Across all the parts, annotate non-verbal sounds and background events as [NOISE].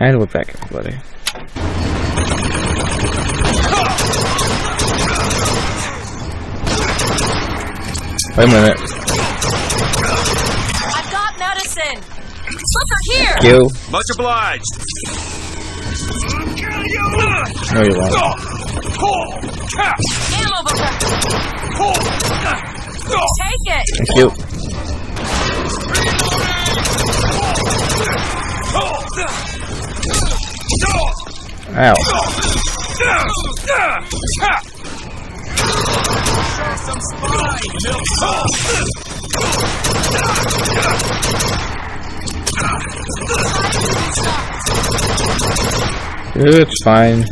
And we're back, everybody. Wait a minute. I've got medicine. Slipper here. You? Much obliged. No, you won't. Take it. Thank you. Ow. It's fine.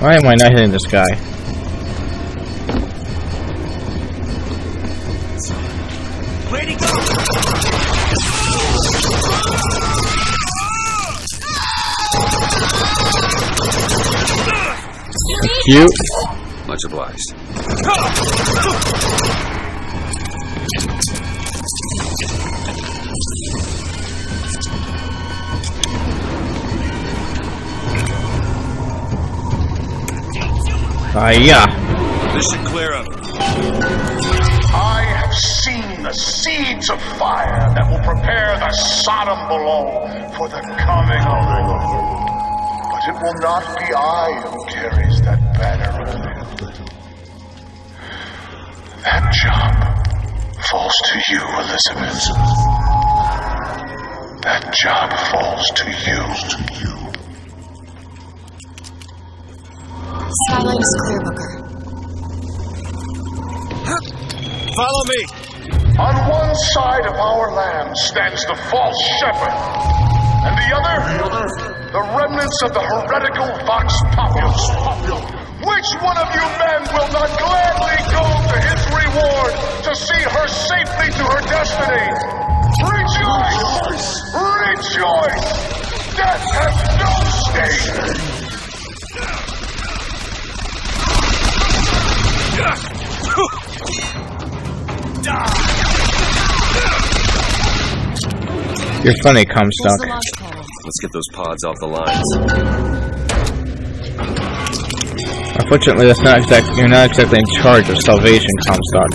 Why am I not hitting this guy? Cute. Much obliged. Ah, yeah. This should clear up. I have seen the seeds of fire that will prepare the Sodom below for the coming of the Lord. But it will not be I who carries that banner of him. That job falls to you, Elizabeth. That job falls to you. Skyline is clear, Booker. Follow me. On one side of our land stands the false shepherd, and the other, the remnants of the heretical Vox Populi. Which one of you men will not gladly go to his reward to see her safely to her destiny? Rejoice! Rejoice! Death has no sting! You're funny, Comstock. the launch panel? Let's get those pods off the lines. Unfortunately, that's not exact. You're not exactly in charge of salvation, Comstock.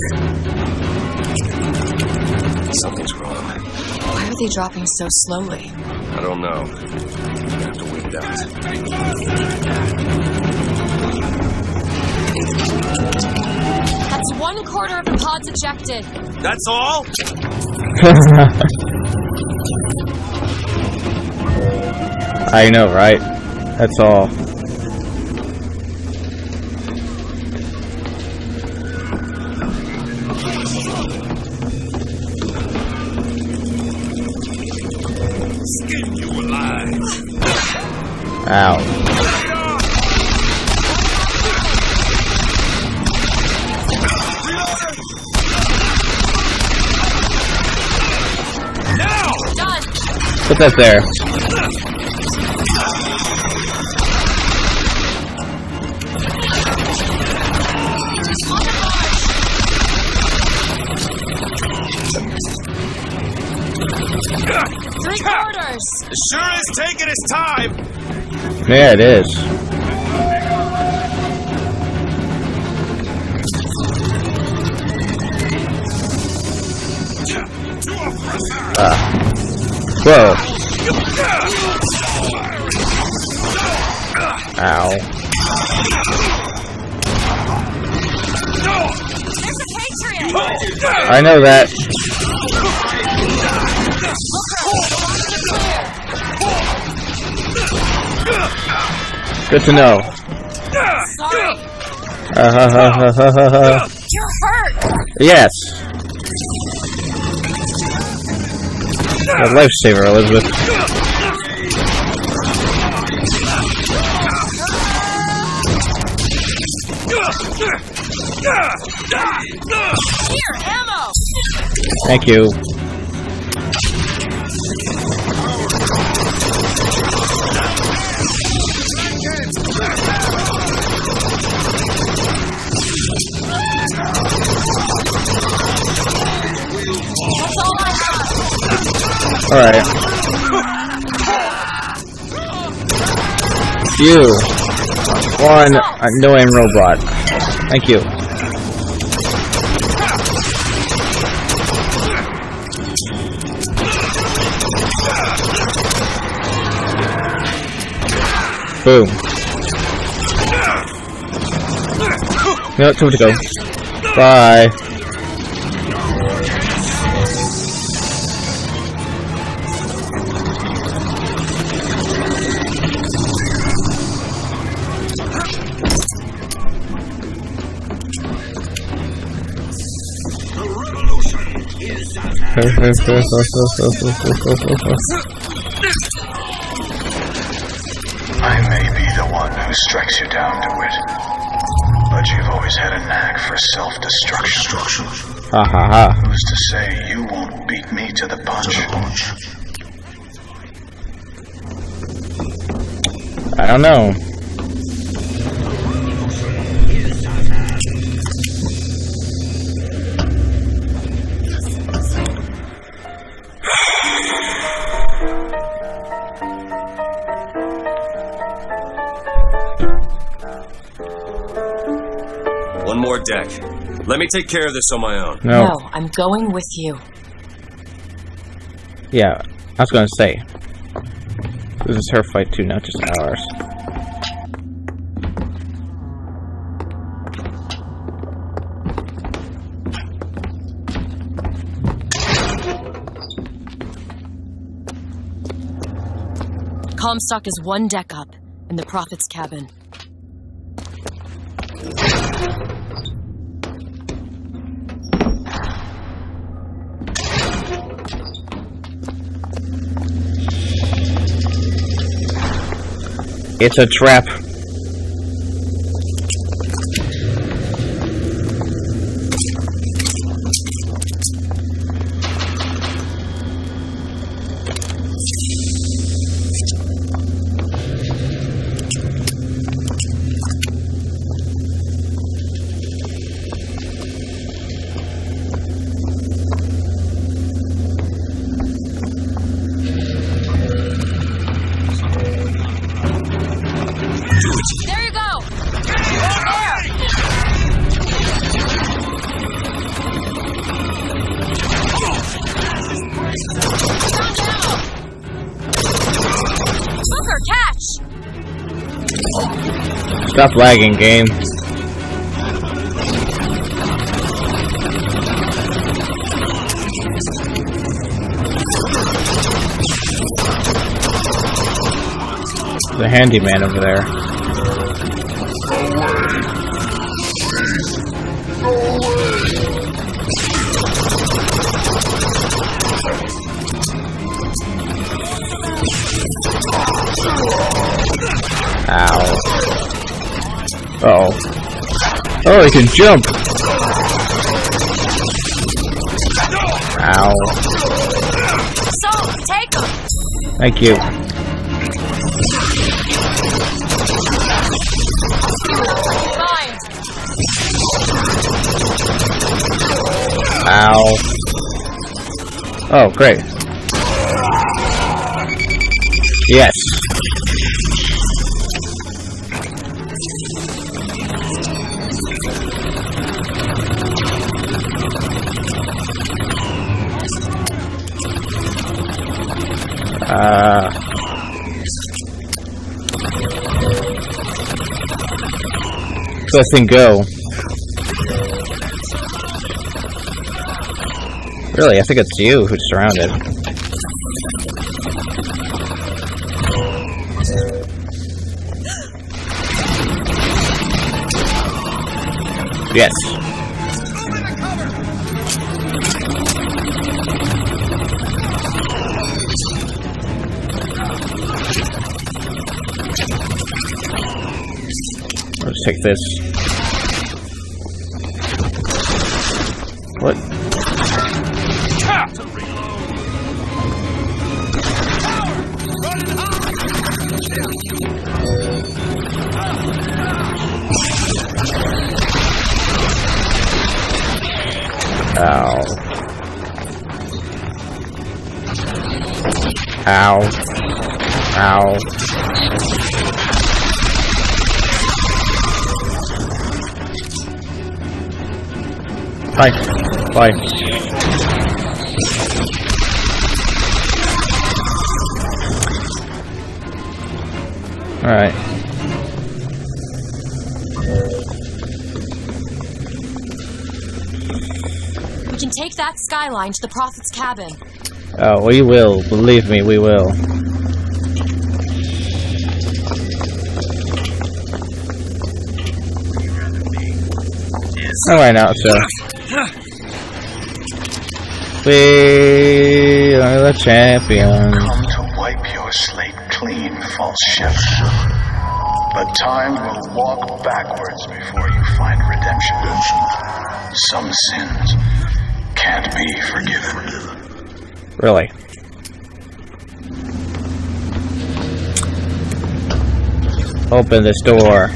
Something's wrong. Why are they dropping so slowly? I don't know. I have to wait it out. That's one quarter of the pods ejected. That's all? [LAUGHS] I know, right? That's all. Skin you alive. Ow. Put that there. Sure is taking its time. Yeah, it is. Ah. Whoa. Ow. There's a Patriot. I know that. Good to know. Sorry. Uh, ha, ha, ha, ha, ha, ha. You're hurt. Yes. A lifesaver, Elizabeth. Here, ammo. Thank you. Alright. You. One annoying robot. Thank you. Boom. No, time to go. Bye. I may be the one who strikes you down to it, but you've always had a knack for self-destruction. ha ha ha. Who's to say you won't beat me to the punch? I don't know. Deck. Let me take care of this on my own. No. No, I'm going with you. Yeah, I was gonna say. This is her fight too, not just ours. Comstock is one deck up in the Prophet's cabin. It's a trap. Stop lagging, game. The handyman over there. Ow. Uh oh. Oh, he can jump! Ow. So, take him! Thank you. Fine. Ow. Oh, great. Uh. Let thing go. Really, I think it's you who's surrounded. Yes. Let's take this. What? Ow. Ow. Ow. Hi. Bye. Alright. We can take that skyline to the Prophet's cabin. Oh, we will. Believe me, we will. Alright now, so. We are the champions. Come to wipe your slate clean, false shepherd. But time will walk backwards before you find redemption. Some sins can't be forgiven. Really. Open this door.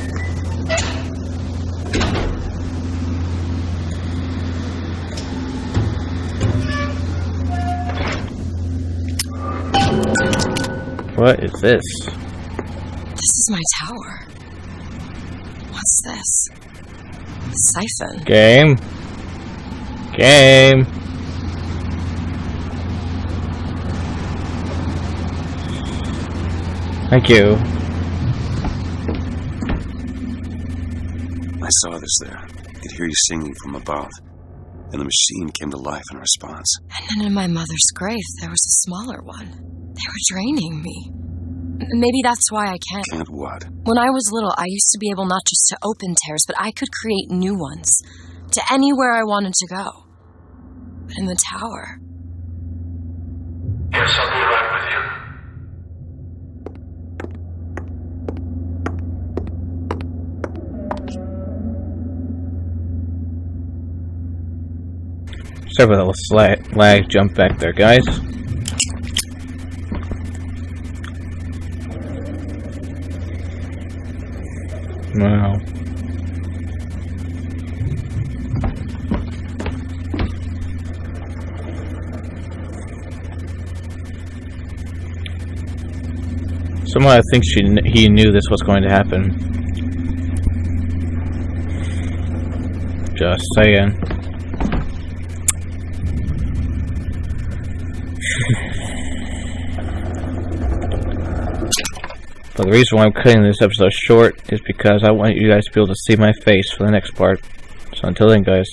What is this? This is my tower. What's this? Siphon. Game. Game. Thank you. I saw this there. I could hear you singing from above. And the machine came to life in response. And then in my mother's grave, there was a smaller one. They were draining me. Maybe that's why I can't. Can't what? When I was little, I used to be able not just to open tears, but I could create new ones to anywhere I wanted to go. But in the tower, Yes, I'll be right with you. Sorry for the little sla- lag jump back there, guys. Wow. Somehow I think she he knew this was going to happen. Just saying. [LAUGHS] But the reason why I'm cutting this episode short is because I want you guys to be able to see my face for the next part. So until then, guys.